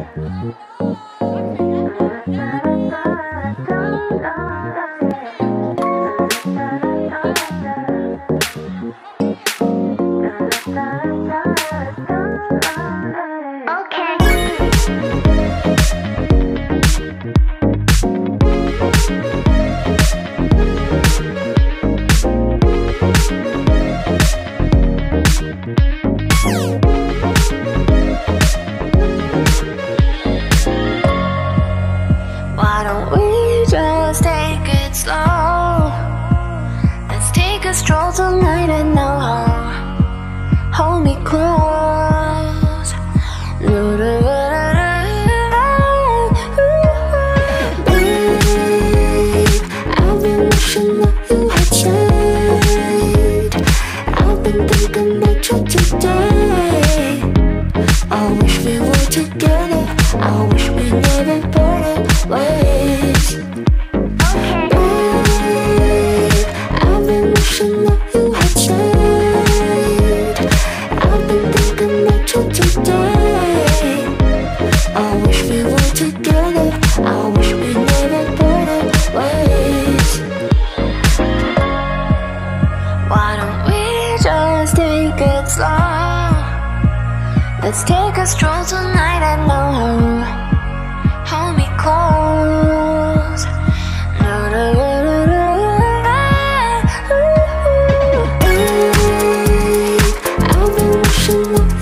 la la la la slow. Let's take a stroll tonight and now Hold me close. looks. Let's take a stroll tonight. I know, hold me close. No, no, no. I've been wishing